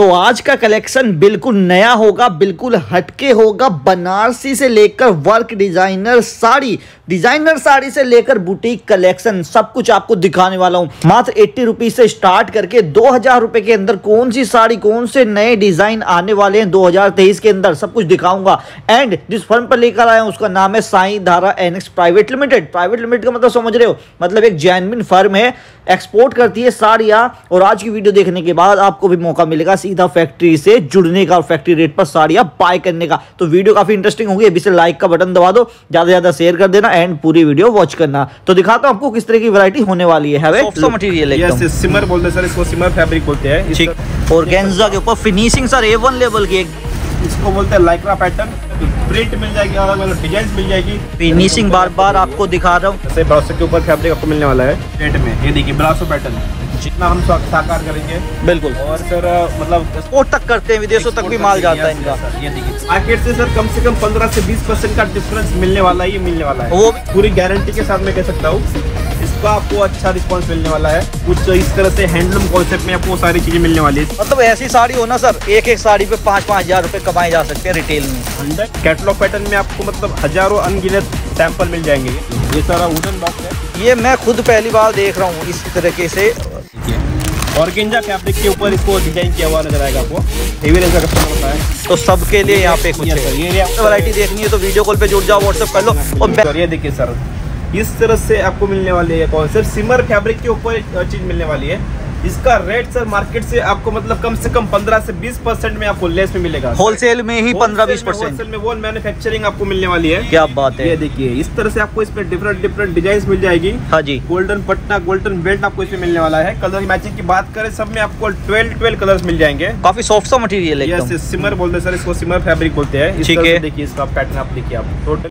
तो आज का कलेक्शन बिल्कुल नया होगा, बिल्कुल हटके होगा। बनारसी से लेकर work designer sari designer sari से लेकर बुटीक कलेक्शन सब कुछ आपको दिखाने वाला हूँ। मात्र एट्टी रुपीज़ से स्टार्ट करके दो हज़ार रुपए के अंदर कौन सी साड़ी, कौन से नए डिज़ाइन आने वाले हैं 2023 के अंदर, सब कुछ दिखाऊँगा। एंड जिस फर्म पर लेकर आया उसका नाम है Sai Dhara NX private limited private limited का मतलब समझ रहे हो? मतलब एक जैनविन फर्म है एक्सपोर्ट करती है साड़ियाँ। और आज की वीडियो देखने के बाद आपको भी मौका मिलेगा सीधा फैक्ट्री से जुड़ने का और फैक्ट्री रेट पर साड़ियाँ बाय करने का। तो वीडियो काफ़ी इंटरेस्टिंग होगी अभी से लाइक का बटन दबा दो ज़्यादा से ज़्यादा शेयर कर देना एंड पूरी वीडियो वॉच करना। तो दिखाता हूँ आपको किस तरह की वैरायटी होने वाली है मटेरियल सिमर बोलते हैं सर इसको सिमर फैब्रिक बोलते हैं। ठीक। और गेंजा के ऊपर finishing sir A one level की इसको बोलते हैं लाइक्रा पैटर्न प्रिंट मिल जाएगी अलग अलग डिज़ाइन मिल जाएगी। फिनिशिंग बार बार आपको दिखा रहा हूँ। जैसे ब्राउसर के ऊपर फैब्रिक आपको मिलने वाला है। रेट में। ये देखिए ब्राउसो पैटर्न जितना हम साकार करेंगे। बिल्कुल। और सर मतलब एक्सपोर्ट तक करते हैं विदेशों तक भी माल जाता है इनका। ये देखिए। मार्केट से सर कम से कम 15 से 20 परसेंट का डिफरेंस मिलने वाला है ये मिलने वाला है। वो पूरी गारंटी के साथ मैं कह सकता हूँ इसका आपको अच्छा रिस्पॉन्स मिलने वाला है। कुछ इस तरह से हैंडलूम कॉन्सेप्ट में आपको सारी चीज़ें मिलने वाली है। मतलब ऐसी साड़ी हो ना सर एक एक साड़ी पे पाँच पाँच हज़ार रुपए कमाए जा सकते हैं रिटेल में। कैटलॉग पैटर्न में आपको मतलब हज़ारों अनगिनत सैंपल मिल जाएँगे। ये सारा वुडन बॉक्स है। ये मैं खुद पहली बार देख रहा हूँ इस तरीके से। और गेंजा फैब्रिक के ऊपर इसको डिज़ाइन किया हुआ नज़र आएगा आपको। हेवी रेंज का कस्टमर होता है। तो सबके लिए यहाँ पे कुछ है। वैरायटी देखनी है तो वीडियो कॉल पे जुड़ जाओ व्हाट्सअप कर लो। और सर ये देखिए सर इस तरह से आपको मिलने वाली है। कौन सर सिमर फैब्रिक के ऊपर चीज़ मिलने वाली है। इसका रेट सर मार्केट से आपको मतलब कम से कम 15 से 20 परसेंट में आपको लेस में मिलेगा। होलसेल में ही पंद्रह बीस परसेंट होलसेल में वो मैन्युफैक्चरिंग आपको मिलने वाली है। क्या बात है। ये देखिए इस तरह से आपको इसमें डिफरेंट डिफरेंट डिज़ाइन मिल जाएगी। हाँ जी। गोल्डन पट्टा गोल्डन बेल्ट आपको इसमें मिलने वाला है। कलर मैचिंग की बात करें सब में आपको ट्वेल्व ट्वेल्व कलर मिल जाएँगे। काफ़ी सॉफ्ट सा मटेरियल है सिमर बोलते हैं सर इसको सिमर फेब्रिक बोलते हैं। ठीक है। देखिए इसका पैटर्न आप देखिए आप। टोटल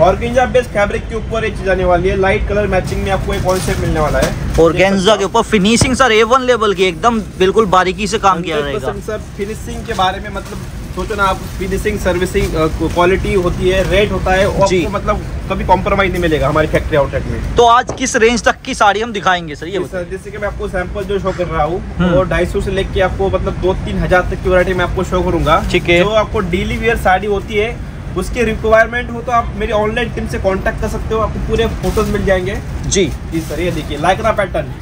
ऑर्गेंजा बेस्ड फैब्रिक के ऊपर एक चीज़ आने वाली है लाइट कलर मैचिंग में आपको एक कॉन्सेप्ट मिलने वाला है और गेंजा के ऊपर finishing sir A one level की एकदम बिल्कुल बारीकी से काम किया रहेगा सर फिनिशिंग के बारे में मतलब सोचो ना आप फिनिशिंग सर्विसिंग क्वालिटी होती है रेट होता है और जी। आपको मतलब कभी कॉम्प्रोमाइज नहीं मिलेगा हमारी फैक्ट्री आउटलेट में तो आज किस रेंज तक की साड़ी हम दिखाएँगे सर ये सर जैसे कि मैं आपको सैंपल जो शो कर रहा हूँ हम्म। वो ढाई सौ से लेके आपको मतलब दो तीन हज़ार तक की वैरायटी मैं आपको शो करूँगा ठीक है। जो आपको डेली वेयर साड़ी होती है उसकी रिक्वायरमेंट हो तो आप मेरी ऑनलाइन टीम से कांटेक्ट कर सकते हो आपको पूरे फ़ोटोज़ मिल जाएँगे। जी। जी सर ये देखिए लाइक्रा पैटर्न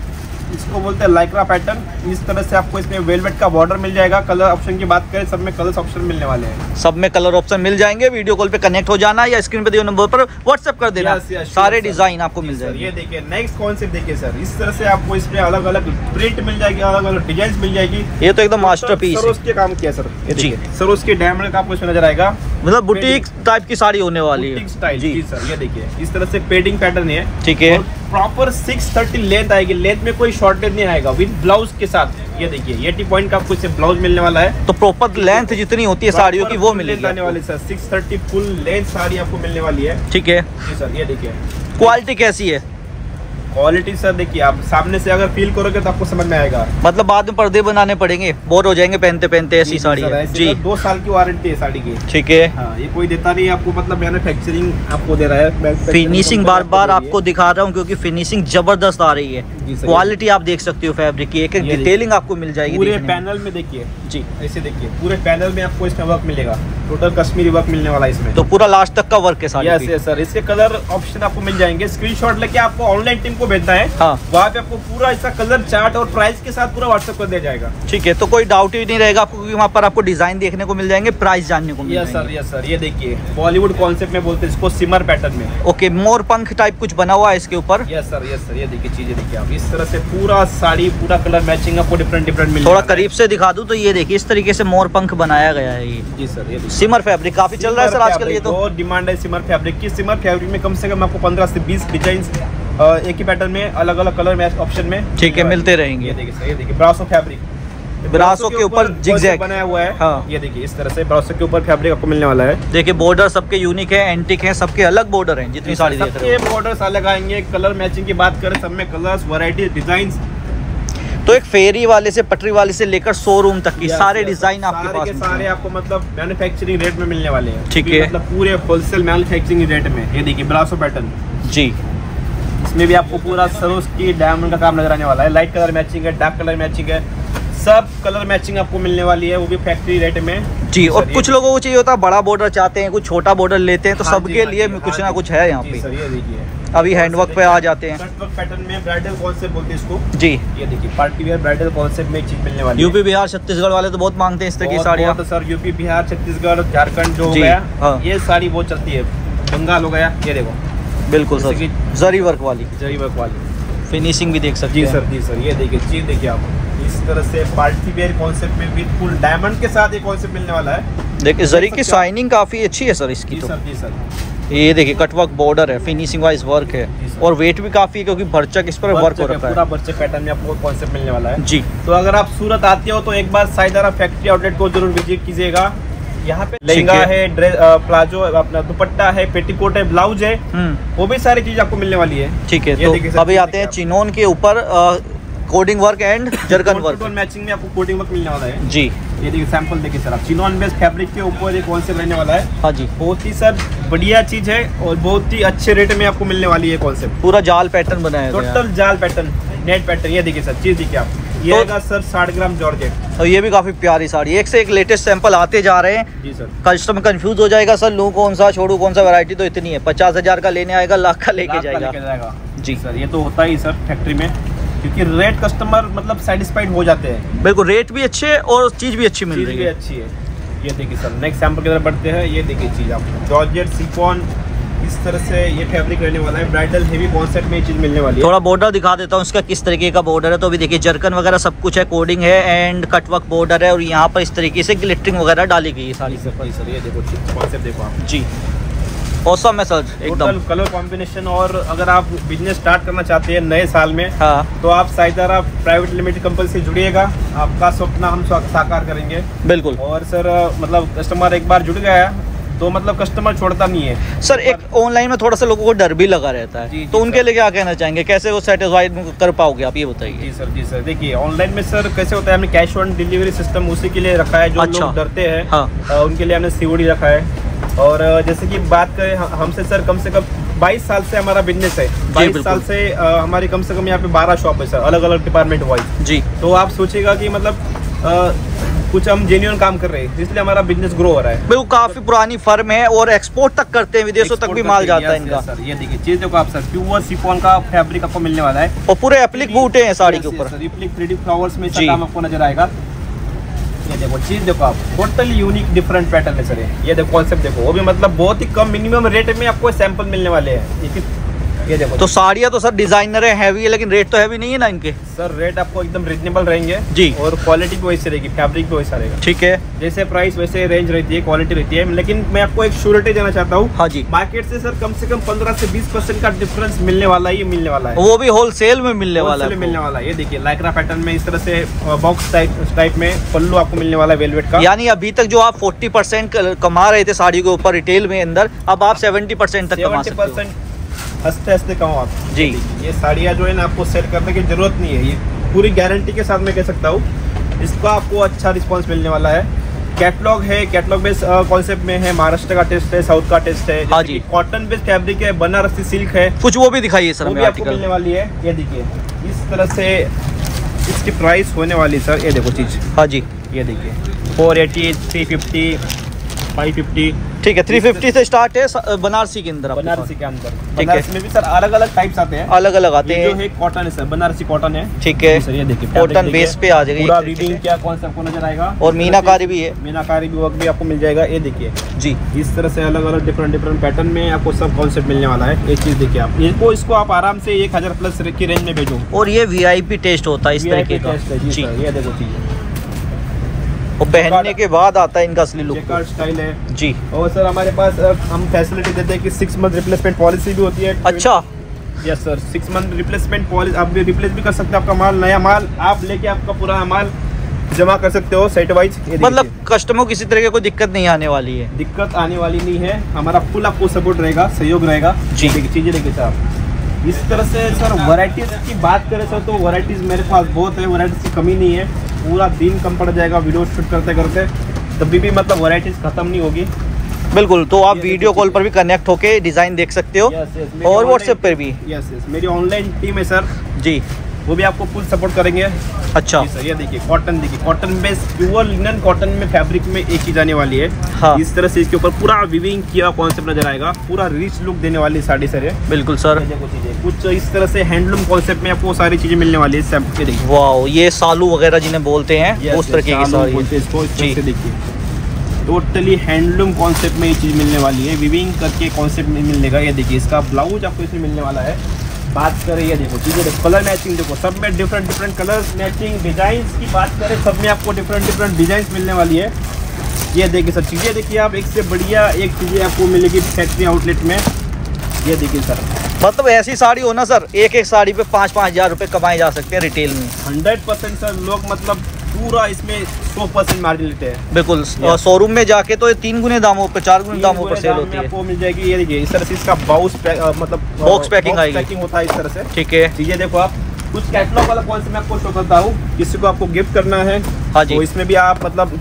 इसको बोलते हैं लाइक्रा पैटर्न इस तरह से आपको इसमें वेलवेट का बॉर्डर मिल जाएगा। कलर ऑप्शन की बात करें सब में कलर्स ऑप्शन मिलने वाले हैं। सब में कलर ऑप्शन मिल जाएँगे। वीडियो कॉल पे कनेक्ट हो जाना या स्क्रीन पे दिए नंबर पर व्हाट्सएप कर देना। Yes, yes, सारे डिज़ाइन आपको मिल जी सर, ये देखिए नेक्स्ट कॉन्सेप्ट देखिए सर इस तरह से आपको इसमें अलग अलग प्रिंट मिल जाएगी अलग अलग डिज़ाइन मिल जाएगी। ये तो एकदम मास्टर पीस सरोज के काम किया सर जी। सर उसके डायमंड का आपको इसमें नज़र आएगा। मतलब बुटीक टाइप की साड़ी होने वाली है। जी। सर ये देखिए इस तरह से पेडिंग पैटर्न है ठीक है। प्रॉपर 630 लेंथ आएगी। लेंथ में कोई शॉर्टेज नहीं आएगा। विद ब्लाउज के साथ। ये देखिए पॉइंट का आपको इससे ब्लाउज मिलने वाला है। तो प्रॉपर लेंथ जितनी होती है साड़ियों की वो मिलेगी आने वाली sir six thirty full length sari आपको मिलने वाली है। ठीक है। जी सर ये देखिए। क्वालिटी कैसी है? क्वालिटी सर देखिए आप सामने से अगर फील करोगे तो आपको समझ में आएगा। मतलब बाद में पर्दे बनाने पड़ेंगे बोर हो जाएँगे पहनते पहनते ऐसी साड़ी है। जी। तो दो साल की वारंटी है साड़ी की। ठीक है। हाँ ये कोई देता नहीं आपको मतलब मैन्युफैक्चरिंग आपको दे रहा है फिनिशिंग बार बार आपको दिखा रहा हूँ क्योंकि फिनिशिंग ज़बरदस्त आ रही है। क्वालिटी आप देख सकते हो फैब्रिक की एक एक डिटेलिंग आपको मिल जाएगी पूरे पैनल में। देखिए। जी। ऐसे देखिए पूरे पैनल में आपको इसमें वर्क मिलेगा। टोटल कश्मीरी वर्क मिलने वाला है इसमें। तो पूरा लास्ट तक का वर्क है सर इसके कलर ऑप्शन आपको मिल जाएँगे। स्क्रीनशॉट लेके आपको ऑनलाइन टीम को भेजना है हाँ। वहाँ पे आपको पूरा इसका कलर चार्ट और प्राइस के साथ पूरा व्हाट्सएप कर दिया जाएगा। ठीक है तो कोई डाउट ही नहीं रहेगा आपको क्योंकि वहाँ पर आपको डिज़ाइन देखने को मिल जाएँगे प्राइस जानने को मिल यस सर यस सर ये देखिए बॉलीवुड कॉन्सेप्ट में बोलते हैं इसको सिमर पैटर्न में। ओके मोर पंख टाइप कुछ बना हुआ है इसके ऊपर? यस सर यस सर ये देखिए चीज़ें देखिए आप इस तरह से पूरा साड़ी पूरा कलर मैचिंग आपको डिफरेंट डिफरेंट मिल थोड़ा करीब से दिखा दूँ तो ये देखिए इस तरीके से मोर पंख बनाया गया है ये। जी सर ये सिमर फैब्रिक काफ़ी चल रहा है सर आजकल ये तो। डिमांड है सिमर फैब्रिक की। सिमर फैब्रिक में कम से कम आपको 15 से 20 डिज़ाइन एक ही पैटर्न में अलग अलग कलर मैच ऑप्शन में। ठीक है, मिलते रहेंगे। ये देखिए सर ये देखिए ब्रासो फैब्रिक ब्रासो के ऊपर zigzag। बनाया हुआ है हाँ। ये देखिए इस तरह से ब्रासो के ऊपर फैब्रिक आपको मिलने वाला है। देखिए बॉर्डर सबके यूनिक है एंटिक है सबके अलग बॉर्डर हैं जितनी साड़ी सबके बॉर्डर्स अलग आएँगे कलर मैचिंग की बात करें सब में कलर्स वैरायटी डिज़ाइन तो एक फेरी वाले से पटरी वाले से लेकर शोरूम तक की सारे डिज़ाइन आपके सारे पास सारे आपको मतलब मैन्युफैक्चरिंग रेट में मिलने वाले हैं। ठीक है। मतलब पूरे होलसेल मैन्युफैक्चरिंग रेट में ये देखिए ब्रासो पैटर्न जी। इसमें भी आपको पूरा सरोज की डायमंड का काम नज़र आने वाला है। लाइट कलर मैचिंग है डार्क कलर मैचिंग है। सब कलर मैचिंग आपको मिलने वाली है वो भी फैक्ट्री रेट में। जी और कुछ लोगों को चाहिए होता है बड़ा बॉर्डर चाहते हैं कुछ छोटा बॉर्डर लेते हैं तो हाँ सबके हाँ लिए जी, कुछ हाँ ना कुछ है यहाँ पे। देखिए। अभी हैंडवर्क पे आ जाते हैं। पैटर्न में ब्राइडल कॉन्सेप्ट बोलते हैं इसको। जी। ये देखिए पार्टी वेयर ब्राइडल कॉन्सेप्ट में चीज़ मिलने वाली यूपी बिहार छत्तीसगढ़ वाले तो बहुत मांगते हैं इस तरह की साड़ियाँ। सर यूपी बिहार छत्तीसगढ़ झारखंड जो हो हाँ। ये साड़ी बहुत चलती है। बंगाल हो गया ये देखो। बिल्कुल सर। जरी वर्क वाली। जरी वर्क वाली। फिनिशिंग भी देख सकते जी सर जी सर ये देखिए चीज़ देखिए आप। इस तरह से पार्टी वेयर कॉन्सेप्ट में विद फुल डायमंड के साथ ये कॉन्सेप्ट मिलने वाला है। देखिए जरी की शाइनिंग काफ़ी अच्छी है सर इसकी जी तो। सर जी सर। ये देखिए कटवर्क बॉर्डर है फिनिशिंग वाइज वर्क है। और वेट भी काफ़ी है क्योंकि भरचक इस पर वर्क हो रखा पूरा है बच्चे पैटर्न में आपको कॉन्सेप्ट मिलने वाला है। जी। तो अगर आप सूरत आते हो तो एक बार साइदारा फैक्ट्री आउटलेट को ज़रूर विज़िट कीजिएगा। यहाँ पे लहंगा है। ड्रेस प्लाजो अपना दुपट्टा है पेटीकोट है ब्लाउज है हम्म। वो भी सारी चीज़ आपको मिलने वाली है। ठीक है तो अभी आते हैं चिनोन के ऊपर कोडिंग वर्क एंड जर्गन वर्क मैचिंग में आपको कोटिंग वर्क मिलने वाला है। जी। ये देखिए सैंपल देखिए सर आप। चिनॉन बेस फैब्रिक के ऊपर एक कॉन्सेप्ट रहने वाला है? हाँ जी। बहुत ही सर बढ़िया चीज़ है और बहुत ही अच्छे रेट में आपको मिलने वाली है कॉन्सेप्ट पूरा जाल पैटर्न बनाया टोटल जाल पैटर्न नेट पैटर्न ये देखिए सर चीज़ देखिए आप। ये तो- सर साठ ग्राम जॉर्जेट। और ये भी काफ़ी प्यारी साड़ी एक से एक लेटेस्ट सैंपल आते जा रहे हैं। जी सर। कस्टमर कंफ्यूज हो जाएगा सर लूँ कौन सा छोड़ू कौन सा वैरायटी तो इतनी है। पचास हज़ार का लेने आएगा लाख का लेके जाएगा। लेके जाएगा। जी। सर ये तो होता ही सर फैक्ट्री में क्योंकि रेट कस्टमर मतलब सेटिस्फाइड हो जाते हैं। बिल्कुल रेट भी अच्छे है और चीज़ भी अच्छी मिल रही है। अच्छी है। ये देखिए सर नेक्स्ट सैंपल की तरफ़ बढ़ते हैं। ये देखिए चीज़ आपको जॉर्जेट सिफॉन इस तरह से ये फैब्रिक रहने वाला है। ब्राइडल हेवी कॉन्सेप्ट में ये चीज़ मिलने वाली है। थोड़ा बॉर्डर दिखा देता हूँ इसका किस तरीके का बॉर्डर है। तो अभी देखिए जर्कन वगैरह सब कुछ है कोडिंग है एंड कटवर्क बॉर्डर है और यहाँ पर इस तरीके से ग्लिटरिंग वगैरह डाली गई है सर। जी सर ये देखो कॉन्सेप्ट देखो आप। जी। औसम है सर एकदम। कलर कॉम्बिनेशन और अगर आप बिज़नेस स्टार्ट करना चाहते हैं नए साल में हाँ। तो आप साइदारा प्राइवेट लिमिटेड कंपनी से जुड़िएगा। आपका स्वप्न हम साकार करेंगे। बिल्कुल। और सर मतलब कस्टमर एक बार जुड़ गया तो मतलब कस्टमर छोड़ता नहीं है। सर एक ऑनलाइन में थोड़ा सा लोगों को डर भी लगा रहता है। जी, जी, तो उनके लिए क्या कहना चाहेंगे? कैसे वो सेटिस्फाइड कर पाओगे आप ये बताइए। जी सर जी सर। देखिए ऑनलाइन में सर कैसे होता है हमने कैश ऑन डिलीवरी सिस्टम उसी के लिए रखा है जो अच्छा। लोग डरते हैं हाँ। उनके लिए हमने सीओडी रखा है। और जैसे कि बात करें हमसे सर कम से कम 22 साल से हमारा बिज़नेस है। बाईस साल से हमारी कम से कम यहाँ पे 12 शॉप है सर अलग अलग डिपार्टमेंट वाइज जी। तो आप सोचिएगा कि मतलब कुछ हम जेन्यून काम कर रहे हैं इसलिए हमारा बिज़नेस ग्रो हो रहा है। भाई वो काफ़ी पुरानी फर्म है और एक्सपोर्ट तक करते हैं विदेशों तक भी माल जाता है इनका। सर ये देखिए चीज़ देखो आप सर प्योर सिफॉन का फैब्रिक आपको मिलने वाला है। और पूरे एप्लिक बूटे हैं साड़ी के ऊपर। रिप्लिक थ्री फ्लावर्स में काम आपको नज़र आएगा। ये देखो चीज़ देखो आप टोटली यूनिक डिफरेंट पैटर्न है सर ये। देखो कॉन्सेप्ट देखो वो भी मतलब बहुत ही कम मिनिमम रेट में आपको सैंपल मिलने वाले हैं। ये देखो तो साड़ियाँ तो सर डिज़ाइनर है हैवी है लेकिन रेट तो हैवी नहीं है ना इनके? सर रेट आपको एकदम रिजनेबल रहेंगे। जी। और क्वालिटी भी वैसे रहेगी फैब्रिक भी वैसा रहेगा। ठीक है। जैसे प्राइस वैसे रेंज रहती है क्वालिटी रहती है। लेकिन मैं आपको एक श्योरिटी देना चाहता हूँ। हाँ जी। मार्केट से सर कम से कम 15 से 20 परसेंट का डिफरेंस मिलने वाला है ये मिलने वाला है। वो भी होलसेल में मिलने वाला है मिलने वाला है। ये देखिए लाइक्रा पैटर्न में इस तरह से बॉक्स टाइप में पल्लू आपको मिलने वाला है वेलवेट का। यानी अभी तक जो आप 40 परसेंट कमा रहे थे साड़ी के ऊपर रिटेल में अंदर अब आप 70 परसेंट तक कमा सकते हो। हँसते हँसते कमाओ आप। जी। ये साड़ियाँ जो है ना आपको सेल करने की ज़रूरत नहीं है। ये पूरी गारंटी के साथ मैं कह सकता हूँ। इसका आपको अच्छा रिस्पांस मिलने वाला है। कैटलॉग है कैटलॉग बेस कॉन्सेप्ट में है। महाराष्ट्र का टेस्ट है साउथ का टेस्ट है। हाँ जी। कॉटन बेस्ड फैब्रिक है बनारसी सिल्क है। कुछ वो भी दिखाइए सर वो भी आपको मिलने वाली है। ये देखिए। इस तरह से इसकी प्राइस होने वाली सर। ये देखो चीज़। हाँ जी। ये देखिए। Four eighty three fifty five fifty ठीक है 350 से स्टार्ट है बनारसी के अंदर बनारसी के अंदर। ठीक है। बनारसी में भी सर अलग अलग टाइप्स आते हैं। अलग अलग आते ये जो हैं है कॉटन है सर बनारसी कॉटन है। ठीक है। सर ये देखिए कॉटन बेस पे आ जाएगा पूरा एक से। क्या कौन सा आपको नज़र आएगा? और मीनाकारी भी है। मीनाकारी भी वर्क भी आपको मिल जाएगा ये देखिए। जी। इस तरह से अलग अलग डिफरेंट डिफरेंट पैटर्न में आपको सब कॉन्सेप्ट मिलने वाला है। ये चीज़ देखिए आप। इसको इसको आप आराम से एक हज़ार प्लस की रेंज में भेजो। और ये वीआईपी टेस्ट होता है इस तरीके का। है, जी ये देखो चीज़ और पहनने के बाद आता है इनका असली लुक स्टाइल है। जी। और सर हमारे पास हम फैसिलिटी देते हैं कि सिक्स मंथ रिप्लेसमेंट पॉलिसी भी होती है। अच्छा। Yes sir six month replacement policy आप भी रिप्लेस भी कर सकते हैं आपका माल नया माल आप लेके आपका पूरा माल जमा कर सकते हो सेट वाइज मतलब कस्टमर को किसी तरह की कोई दिक्कत नहीं आने वाली है। दिक्कत आने वाली नहीं है हमारा फुल आपको सपोर्ट रहेगा सहयोग रहेगा। जी। चीज़ें देखिए सर इस तरह से सर वैरायटीज की बात करें सर तो वैरायटीज मेरे पास बहुत है वैरायटीज की कमी नहीं है। पूरा दिन कम पड़ जाएगा वीडियो शूट करते करते। तभी भी मतलब वराइटीज खत्म नहीं होगी। बिल्कुल तो आप वीडियो कॉल पर भी कनेक्ट होके डिज़ाइन देख सकते हो Yes, yes, और व्हाट्सएप पर भी। यस यस मेरी ऑनलाइन टीम है सर जी। वो भी आपको फुल सपोर्ट करेंगे। अच्छा। सर ये देखिए कॉटन देखिए cotton base pure linen cotton में फैब्रिक में एक चीज़ आने वाली है। हाँ। इस तरह से इसके ऊपर पूरा विविंग किया कॉन्सेप्ट नज़र आएगा पूरा रिच लुक देने वाली साड़ी सर ये। बिल्कुल सर। कुछ इस तरह से हैंडलूम कॉन्सेप्ट में आपको सारी चीज़ें मिलने वाली है ये वाओ ये सालू वगैरह जिन्हें बोलते हैं उस की हैं तरह। से देखिए। टोटली हैंडलूम कॉन्सेप्ट में ये चीज़ मिलने वाली है विविंग करके कॉन्सेप्ट में मिलेगा ये देखिए इसका ब्लाउज आपको इसमें मिलने वाला है। बात करें ये देखो चीज़ें देखो कलर मैचिंग देखो सब में different different colour matching design की बात करें सब में आपको डिफरेंट डिफरेंट डिज़ाइन मिलने वाली है। ये देखिए सर चीज़ें देखिए आप एक से बढ़िया एक चीज़ें आपको मिलेगी फैक्ट्री आउटलेट में। ये देखिए सर। मतलब ऐसी साड़ी हो ना सर एक एक साड़ी पे पाँच पाँच हज़ार रुपये कमाए जा सकते हैं रिटेल में। हंड्रेड परसेंट सर लोग मतलब पूरा इसमें सौ परसेंट मार्जिन लेते हैं। बिल्कुल शोरूम में जाके तो ये तीन गुने दामों पर चार गुने दामों पर सेल होती है। आपको मिल जाएगी ये देखिए इस तरह से इसका बाउस मतलब बॉक्स पैकिंग आएगी। पैकिंग होता है इस तरह से। ठीक है। चीज़ें देखो आप कुछ कैटलॉग वाला कौन से मैं आपको शो करता हूँ किसी को आपको गिफ्ट करना है हाँ जी। तो इसमें भी आप मतलब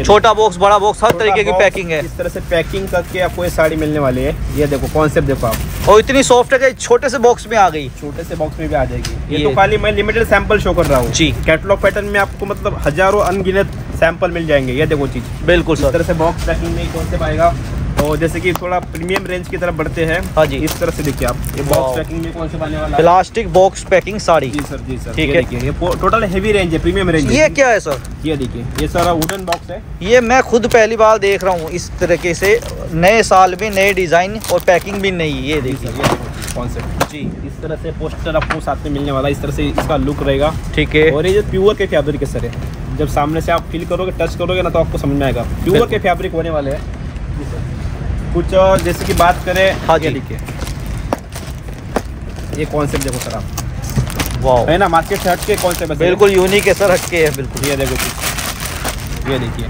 छोटा बॉक्स बड़ा बॉक्स हर तरीके की पैकिंग है। इस तरह से पैकिंग करके आपको ये साड़ी मिलने वाली है। ये देखो कॉन्सेप्ट देखो आप। और इतनी सॉफ्ट है कि छोटे से बॉक्स में आ गई। छोटे से बॉक्स में भी आ जाएगी। ये, ये- तो खाली मैं लिमिटेड सैंपल शो कर रहा हूँ। जी। कैटलॉग पैटर्न में आपको मतलब हज़ारों अनगिनत सैंपल मिल जाएँगे। ये देखो चीज़। बिल्कुल इस तरह से बॉक्स पैकिंग में कौन से पाएगा और जैसे कि थोड़ा प्रीमियम रेंज की तरफ़ बढ़ते हैं। हाँ जी। इस तरह से देखिए आप ये बॉक्स पैकिंग में कौन से पाने वाला है? Plastic box packing sari. जी सर जी सर। ठीक है। देखिए ये टोटल हेवी रेंज है प्रीमियम रेंज ये क्या है सर ये देखिए ये सारा वुडन बॉक्स है। ये मैं खुद पहली बार देख रहा हूँ इस तरीके से। नए साल में नए डिज़ाइन और पैकिंग भी नई ये देखिए। कॉन्सेप्ट जी इस तरह से पोस्टर आपको साथ में मिलने वाला इस तरह से इसका लुक रहेगा। ठीक है। और ये जो प्योर के फैब्रिक है सर है जब सामने से आप फील करोगे टच करोगे ना तो आपको समझ में आएगा। प्योर के फैब्रिक होने वाले हैं। कुछ और जैसे कि बात करें हाँ ये जी। देखिए। ये कॉन्सेप्ट देखो सर आप। वाह है ना मार्केट से हट के कॉन्सेप्ट है बिल्कुल यूनिक है सर हटके है बिल्कुल। ये देखो ये देखिए।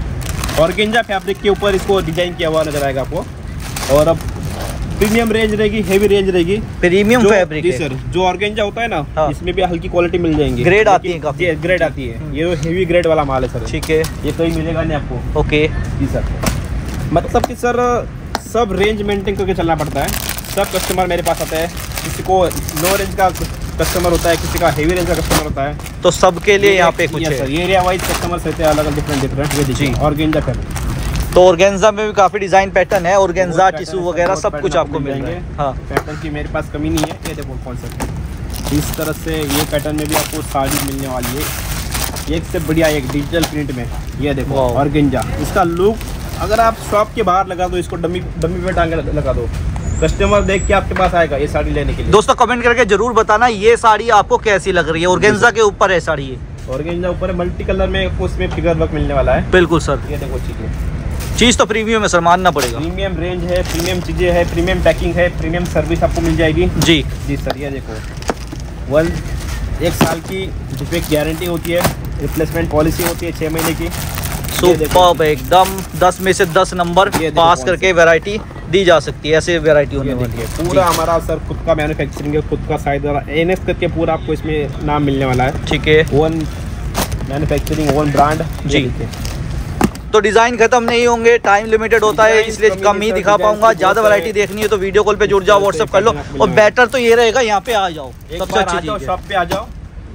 ऑर्गेंजा फैब्रिक के ऊपर इसको डिज़ाइन किया हुआ नज़र आएगा आपको। और अब प्रीमियम रेंज रहेगी हेवी रेंज रहेगी। प्रीमियम फैब्रिक जी सर जो ऑर्गेंजा होता है ना हाँ। इसमें भी हल्की क्वालिटी मिल जाएँगी। Grade आती है काफ़ी। ग्रेड आती है। ये हेवी ग्रेड वाला माल है सर। ठीक है। ये कहीं मिलेगा नहीं आपको। ओके। जी सर। मतलब कि सर सब रेंज मेंटेन करके चलना पड़ता है। सब कस्टमर मेरे पास आता है। किसी को लो रेंज का कस्टमर होता है किसी का हेवी रेंज का कस्टमर होता है। तो सबके लिए यहाँ पे कुछ Yes, सर है एरिया वाइज कस्टमर्स रहते हैं अलग अलग डिफरेंट डिफरेंट ये जी। ऑर्गेंजा कर। तो ऑर्गेन्जा में भी काफ़ी डिज़ाइन पैटर्न है ऑर्गेन्जा टिश्यू वगैरह सब कुछ आपको मिल रहा हाँ। पैटर्न की मेरे पास कमी नहीं है ये देखो कौन सा इस तरह से ये पैटर्न में भी आपको साड़ी मिलने वाली है। एक से बढ़िया एक डिजिटल प्रिंट में ये देखो. ऑर्गेंजा इसका लुक अगर आप शॉप के बाहर लगा दो इसको डमी डमी पे टांगे लगा दो। कस्टमर देख के आपके पास आएगा ये साड़ी लेने के लिए। दोस्तों कमेंट करके ज़रूर बताना ये साड़ी आपको कैसी लग रही है। ऑर्गेन्जा के ऊपर है साड़ी ये। ऑर्गेंजा ऊपर मल्टी कलर में आपको उसमें फिगर वर्क मिलने वाला है। बिल्कुल सर ये देखो चीज़ें चीज़ तो प्रीमियम है सर मानना पड़ेगा। प्रीमियम रेंज है प्रीमियम चीज़ें है प्रीमियम पैकिंग है प्रीमियम सर्विस आपको मिल जाएगी। जी। जी सर ये देखो। वन एक साल की डिफेक्ट गारंटी होती है रिप्लेसमेंट पॉलिसी होती है छः महीने की। सुपर एकदम। दस में से दस नंबर पास करके वैरायटी दी जा सकती है ऐसे वैरायटी होने वाली है। पूरा हमारा सर खुद का मैन्युफैक्चरिंग है खुद का साइड एन एस करके पूरा आपको इसमें नाम मिलने वाला है। ठीक है। ओन मैन्युफैक्चरिंग ओन ब्रांड जी। तो डिज़ाइन खत्म नहीं होंगे टाइम लिमिटेड होता है इसलिए कम ही दिखा पाऊँगा ज़्यादा वैरायटी देखनी है तो वीडियो कॉल पे जुड़ जाओ व्हाट्सअप कर लो। और बेटर तो ये रहेगा यहाँ पे आ जाओ सबसे अच्छी चीज़ शॉप पे आ जाओ।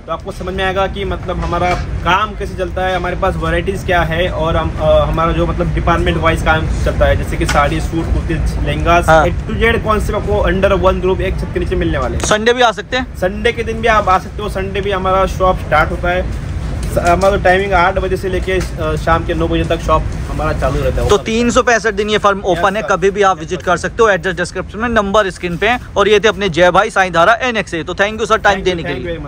तो आपको समझ में आएगा कि मतलब हमारा काम कैसे चलता है हमारे पास वैरायटीज़ क्या है और हम अ, हमारा जो मतलब डिपार्टमेंट वाइज काम चलता है जैसे कि sari suit kurti lehenga. A to Z concept आपको अंडर वन ग्रुप एक छत के नीचे मिलने वाले संडे भी आ सकते हैं? संडे के दिन भी आप आ सकते हो संडे भी हमारा शॉप स्टार्ट होता है। हमारा टाइमिंग आठ बजे से लेके शाम के नौ बजे तक शॉप हमारा चालू रहता है तो तीन सौ पैंसठ दिन ये फर्म ओपन है कभी भी आप विज़िट कर सकते हो एड्रेस डिस्क्रिप्शन में नंबर स्क्रीन पे है। और ये थे अपने जय भाई साई धारा एन एक्स तो थैंक यू सर टाइम देने के लिए।